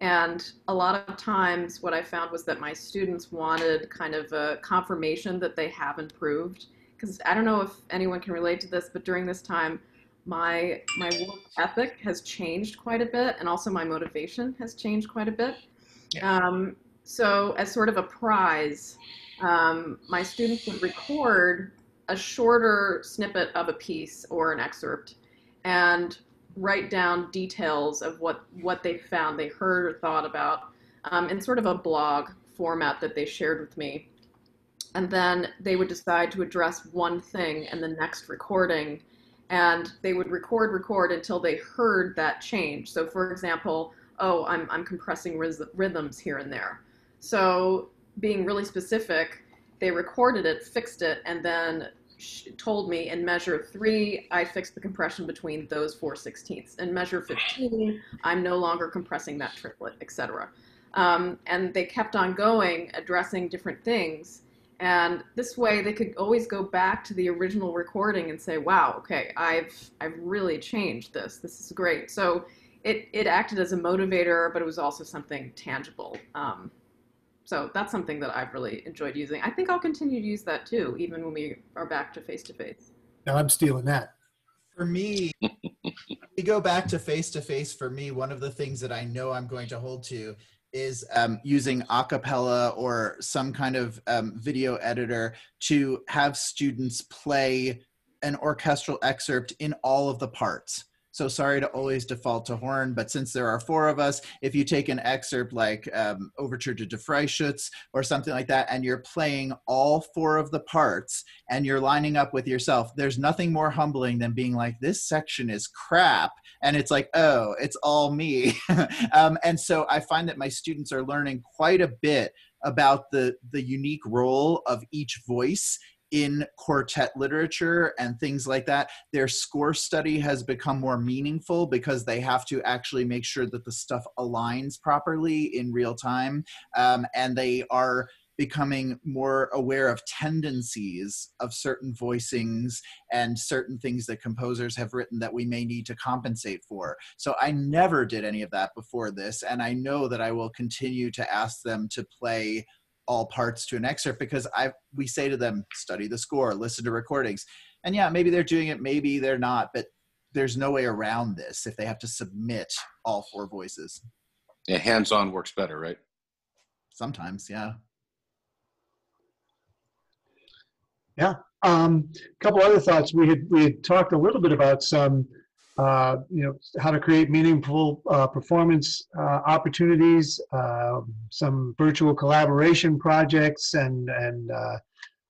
And a lot of times, what I found was that my students wanted kind of a confirmation that they have improved. Because I don't know if anyone can relate to this, but during this time, my my work ethic has changed quite a bit, and also my motivation has changed quite a bit. Yeah. Um, so, as sort of a prize, um, my students would record a shorter snippet of a piece or an excerpt, and write down details of what what they found, they heard or thought about, um, in sort of a blog format that they shared with me. And then they would decide to address one thing in the next recording and they would record, record until they heard that change. So, for example, oh, I'm, I'm compressing rhythms here and there. So, being really specific, they recorded it, fixed it, and then told me in measure three, I fixed the compression between those four sixteenths. In measure 15, I'm no longer compressing that triplet, etc. Um, and they kept on going, addressing different things. And this way they could always go back to the original recording and say, wow, okay, I've, I've really changed this. This is great. So it, it acted as a motivator, but it was also something tangible. Um, so that's something that I've really enjoyed using. I think I'll continue to use that too, even when we are back to face to face. Now I'm stealing that. For me, we go back to face to face. For me, one of the things that I know I'm going to hold to is um, using acapella or some kind of um, video editor to have students play an orchestral excerpt in all of the parts. So sorry to always default to horn, but since there are four of us, if you take an excerpt like um, Overture to Der Freischütz or something like that, and you're playing all four of the parts and you're lining up with yourself, there's nothing more humbling than being like, this section is crap. And it's like, oh, it's all me. um, and so I find that my students are learning quite a bit about the the unique role of each voice in quartet literature and things like that. Their score study has become more meaningful because they have to actually make sure that the stuff aligns properly in real time. Um, and they are becoming more aware of tendencies of certain voicings and certain things that composers have written that we may need to compensate for. So I never did any of that before this, and I know that I will continue to ask them to play all parts to an excerpt because I we say to them study the score, listen to recordings, and yeah, maybe they're doing it, maybe they're not, but there's no way around this if they have to submit all four voices. Yeah, hands-on works better, right? Sometimes, yeah. Yeah. A um, couple other thoughts. We had we had talked a little bit about some uh, you know, how to create meaningful uh, performance uh, opportunities, um, some virtual collaboration projects, and and uh,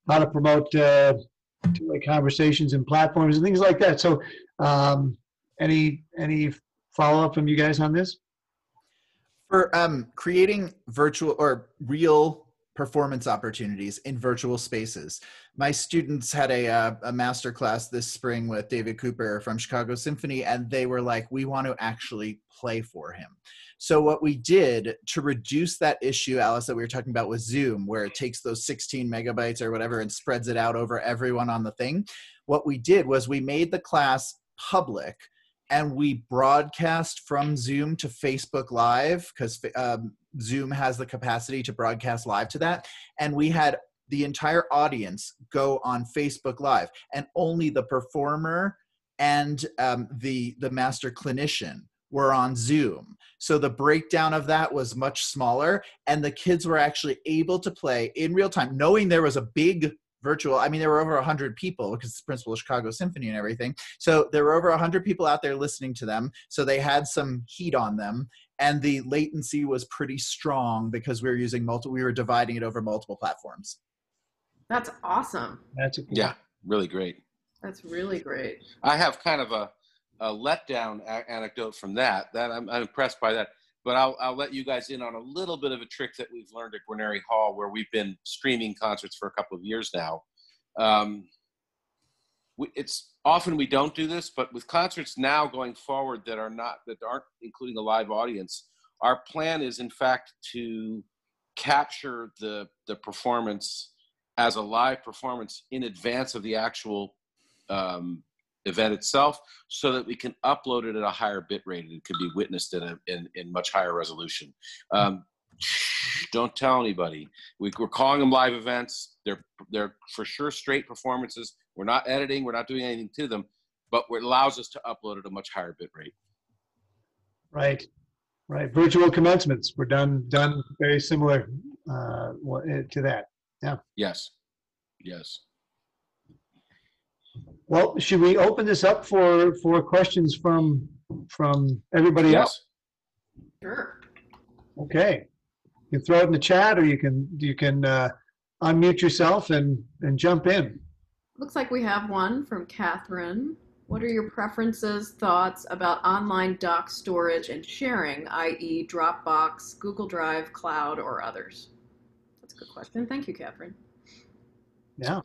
how to promote uh, conversations and platforms and things like that. So, um, any any follow up from you guys on this? For um, creating virtual or real performance opportunities in virtual spaces. My students had a, uh, a master class this spring with David Cooper from Chicago Symphony, and they were like, we want to actually play for him. So, what we did to reduce that issue, Alice, that we were talking about with Zoom, where it takes those 16 megabytes or whatever and spreads it out over everyone on the thing, what we did was we made the class public and we broadcast from Zoom to Facebook Live because um, Zoom has the capacity to broadcast live to that. And we had the entire audience go on Facebook Live, and only the performer and um, the the master clinician were on Zoom. So the breakdown of that was much smaller, and the kids were actually able to play in real time, knowing there was a big virtual. I mean, there were over 100 people because it's the principal of Chicago Symphony and everything. So there were over 100 people out there listening to them. So they had some heat on them. And the latency was pretty strong because we were using multiple, we were dividing it over multiple platforms. That's awesome. That's a cool. yeah, really great. That's really great. I have kind of a, a letdown a- anecdote from that. That I'm, I'm impressed by that but I'll, I'll let you guys in on a little bit of a trick that we've learned at Guarneri Hall, where we've been streaming concerts for a couple of years now. Um, we, it's often we don't do this, but with concerts now going forward that are not that aren't including a live audience, our plan is in fact to capture the the performance as a live performance in advance of the actual um, event itself so that we can upload it at a higher bit rate and it can be witnessed in, a, in, in much higher resolution. Um, don't tell anybody. We, we're calling them live events. They're, they're for sure straight performances. We're not editing, we're not doing anything to them, but it allows us to upload at a much higher bit rate. Right, right. Virtual commencements were done done very similar uh, to that. Yeah. Yes, yes. Well, should we open this up for for questions from from everybody else? Sure. Okay, you can throw it in the chat, or you can you can uh, unmute yourself and and jump in. Looks like we have one from Catherine. What are your preferences, thoughts about online doc storage and sharing, i.e., Dropbox, Google Drive, Cloud, or others? That's a good question. Thank you, Catherine. Yeah.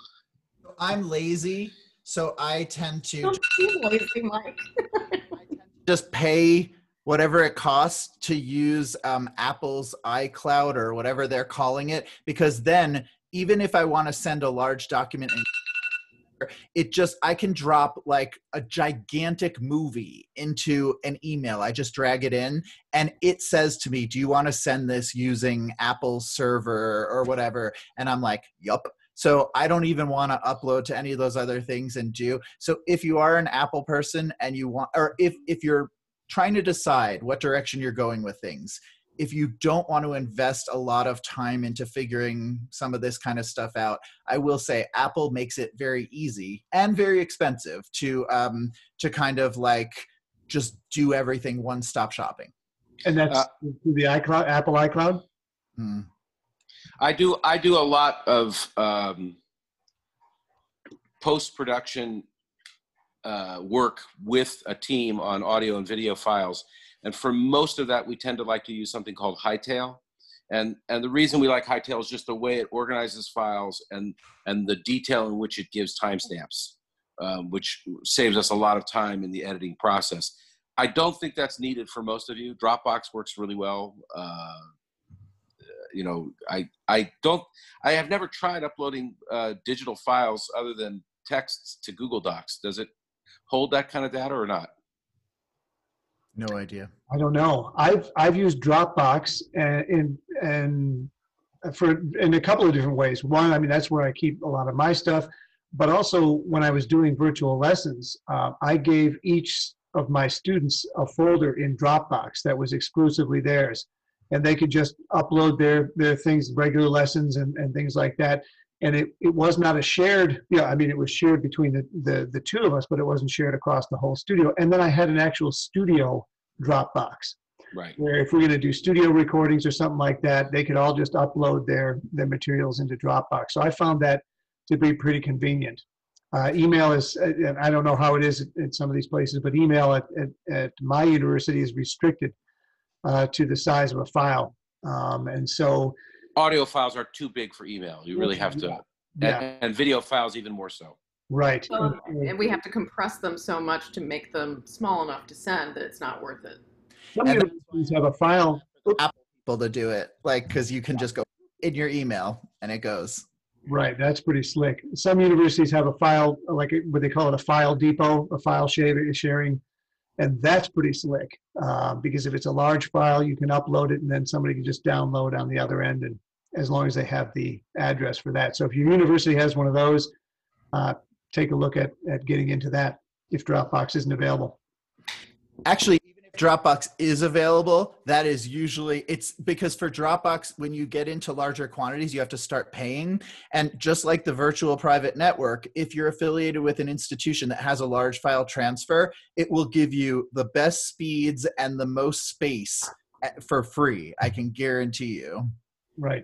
I'm lazy, so I tend to Don't be lazy, Mike. just pay whatever it costs to use um, Apple's iCloud or whatever they're calling it, because then even if I want to send a large document, in, it just I can drop like a gigantic movie into an email. I just drag it in, and it says to me, "Do you want to send this using Apple's server or whatever?" And I'm like, "Yup." So I don't even want to upload to any of those other things and do. So if you are an Apple person and you want, or if if you're trying to decide what direction you're going with things, if you don't want to invest a lot of time into figuring some of this kind of stuff out, I will say Apple makes it very easy and very expensive to um, to kind of like just do everything one stop shopping. And that's Uh, the iCloud, Apple iCloud. Hmm. I do I do a lot of um, post production uh, work with a team on audio and video files, and for most of that, we tend to like to use something called Hightail. And and the reason we like Hightail is just the way it organizes files and and the detail in which it gives timestamps, um, which saves us a lot of time in the editing process. I don't think that's needed for most of you. Dropbox works really well. Uh, you know, I I don't I have never tried uploading uh, digital files other than texts to Google Docs. Does it hold that kind of data or not? No idea. I don't know. I've I've used Dropbox and in and for in a couple of different ways. One, I mean, that's where I keep a lot of my stuff. But also, when I was doing virtual lessons, uh, I gave each of my students a folder in Dropbox that was exclusively theirs, and they could just upload their their things, regular lessons and, and things like that. And it, it was not a shared, yeah, I mean, it was shared between the, the, the two of us, but it wasn't shared across the whole studio. And then I had an actual studio Dropbox Right. where if we're going to do studio recordings or something like that, they could all just upload their their materials into Dropbox. So I found that to be pretty convenient. Uh, email is, and I don't know how it is at, at some of these places, but email at, at, at my university is restricted uh, to the size of a file. Um, and so, Audio files are too big for email. You really have to, yeah, and, and video files even more so. right. Well, and we have to compress them so much to make them small enough to send that it's not worth it. Some And- universities have a file. People to do it, like because you can just go in your email and it goes. Right, that's pretty slick. Some universities have a file, like what they call it, a file depot, a file sharing, sharing, and that's pretty slick. Uh, because if it's a large file, you can upload it, and then somebody can just download on the other end, and as long as they have the address for that. So if your university has one of those, uh, take a look at at getting into that if Dropbox isn't available. Actually, Dropbox is available, that is usually it's because for Dropbox, when you get into larger quantities, you have to start paying. And just like the virtual private network, if you're affiliated with an institution that has a large file transfer, it will give you the best speeds and the most space eh, for free. I can guarantee you. Right.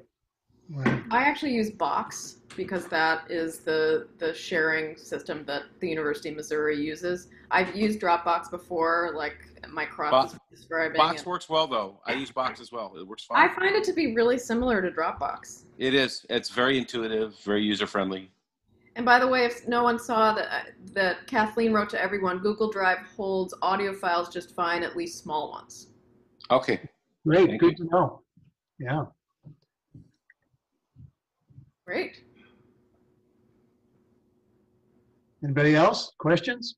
Right. I actually use Box because that is the the sharing system that the University of Missouri uses. I've used Dropbox before, like my Kroth Box- was describing. Box it. works well though. I use Box as well. It works fine. I find it to be really similar to Dropbox. It is. It's very intuitive, very user friendly. And by the way, if no one saw that, that Kathleen wrote to everyone, Google Drive holds audio files just fine, at least small ones. Okay. Great. Thank Good to know. Yeah. Great. Anybody else? Questions?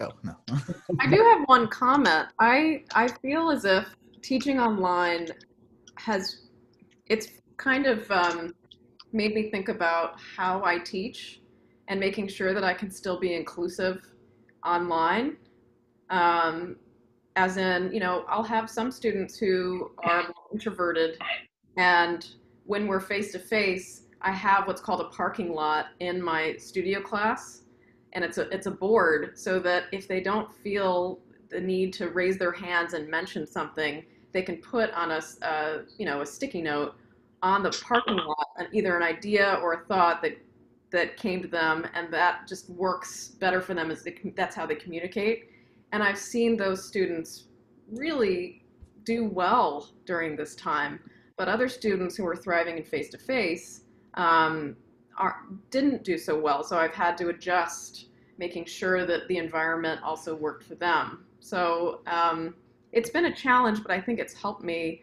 Oh no. I do have one comment. I I feel as if teaching online has it's kind of um, made me think about how I teach and making sure that I can still be inclusive online. Um, as in, you know, I'll have some students who are introverted, and when we're face to face, I have what's called a parking lot in my studio class, and it's a it's a board so that if they don't feel the need to raise their hands and mention something, they can put on a you know a sticky note on the parking lot either an idea or a thought that that came to them, and that just works better for them as they, that's how they communicate. And I've seen those students really do well during this time, but other students who were thriving in face to face um, didn't do so well. So I've had to adjust, making sure that the environment also worked for them. So um, it's been a challenge, but I think it's helped me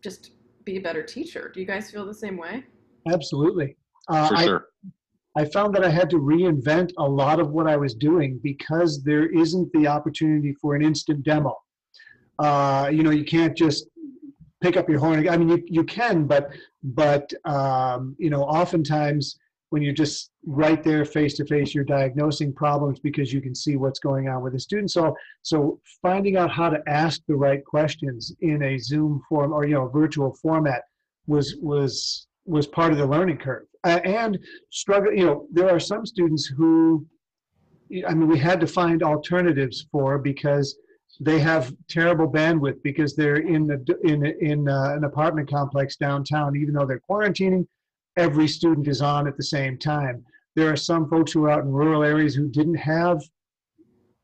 just be a better teacher. Do you guys feel the same way? Absolutely. Uh, For sure. I, I found that I had to reinvent a lot of what I was doing because there isn't the opportunity for an instant demo. Uh, you know, you can't just pick up your horn. I mean, you, you can, but but um, you know, oftentimes when you're just right there face to face, you're diagnosing problems because you can see what's going on with the student. So so finding out how to ask the right questions in a Zoom form or you know virtual format was was was part of the learning curve. Uh, and struggle, you know, there are some students who, I mean, we had to find alternatives for because they have terrible bandwidth because they're in the in in uh, an apartment complex downtown. Even though they're quarantining, every student is on at the same time. There are some folks who are out in rural areas who didn't have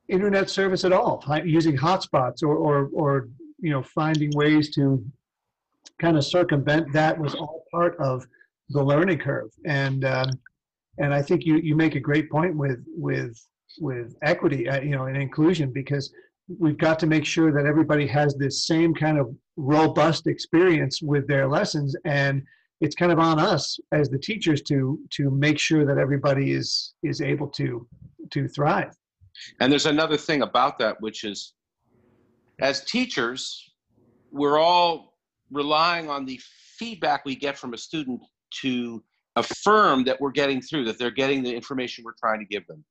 internet service at all, using hotspots or or or you know finding ways to kind of circumvent that was all part of the learning curve. And um, and I think you you make a great point with with with equity, uh, you know, and inclusion because we've got to make sure that everybody has this same kind of robust experience with their lessons and it's kind of on us as the teachers to to make sure that everybody is is able to to thrive and there's another thing about that which is as teachers we're all relying on the feedback we get from a student to affirm that we're getting through that they're getting the information we're trying to give them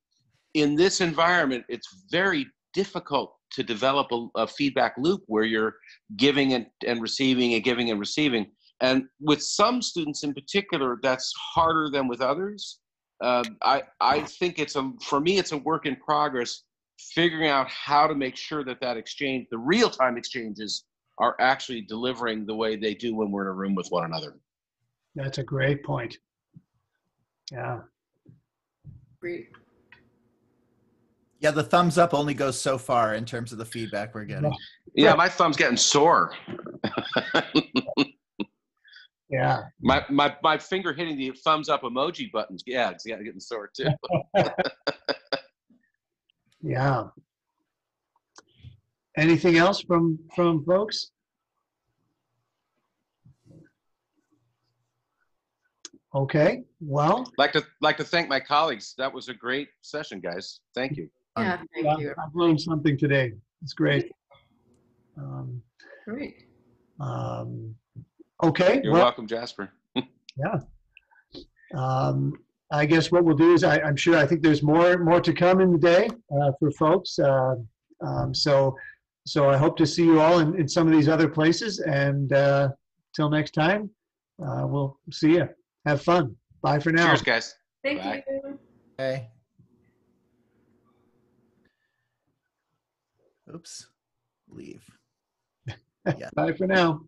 in this environment it's very difficult to develop a, a feedback loop where you're giving and, and receiving and giving and receiving. And with some students in particular, that's harder than with others. Uh, I, I think it's a, for me, it's a work in progress figuring out how to make sure that that exchange, the real time exchanges, are actually delivering the way they do when we're in a room with one another. That's a great point. Yeah. Great. Yeah, the thumbs up only goes so far in terms of the feedback we're getting. Yeah, my thumb's getting sore. yeah. My, my my finger hitting the thumbs up emoji buttons. Yeah, it's getting sore too. yeah. Anything else from from folks? Okay. Well, like to like to thank my colleagues. That was a great session, guys. Thank you. Yeah, thank you. I've learned something today. It's great. Um, Great. um, okay. You're well, welcome, Jasper. Yeah. Um, I guess what we'll do is I, I'm sure I think there's more more to come in the day uh, for folks. Uh, um, so so I hope to see you all in, in some of these other places. And uh, till next time, uh, we'll see you. Have fun. Bye for now. Cheers, guys. Thank Bye. you. Okay. Oops. Leave. Yeah. Bye for now.